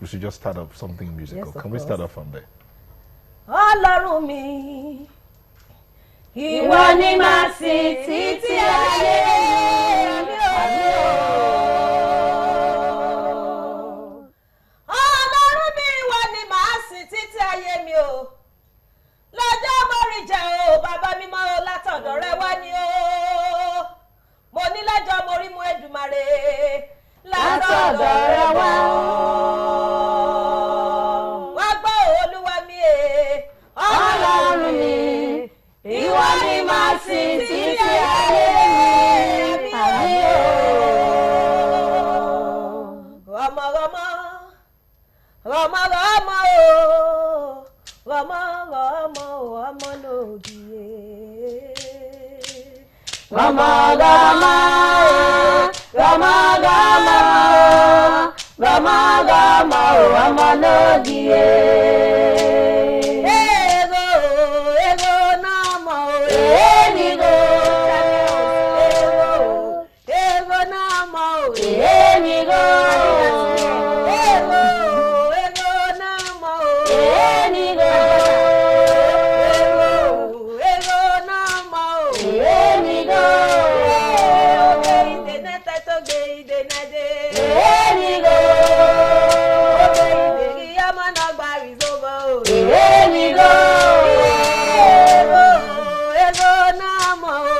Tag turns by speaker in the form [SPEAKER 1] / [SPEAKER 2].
[SPEAKER 1] we should just start off something musical. Yes, Can course. we start off from there? Ọlọ́run mi, ìwọ ni màá sìn títí ayé mi ò. ayé mi o lọ́jọ́ mọ́rìjà o bàbá mi mọ́ o látọ̀dọ̀ rẹ wá ni o mo ní lọ́jọ́ mo rí mu Èdùmàrè látọ̀dọ̀ rama Lama, o lama, lama, o rama lama, Rama
[SPEAKER 2] rama rama rama rama rama o rama n'ogiye. Yeah.